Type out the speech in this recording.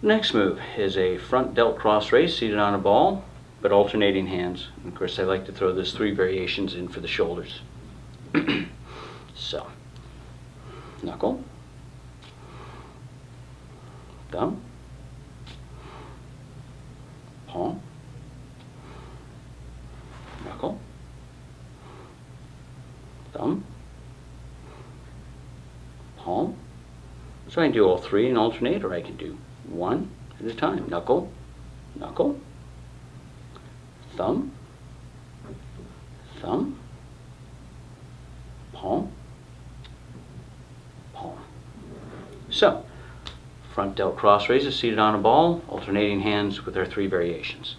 Next move is a front delt cross raise seated on a ball, but alternating hands. And of course, I like to throw those three variations in for the shoulders. so, knuckle, thumb, palm, knuckle, thumb, palm. So I can do all three and alternate, or I can do one at a time. Knuckle, knuckle, thumb, thumb, palm, palm. So, front delt cross raises seated on a ball, alternating hands with our three variations.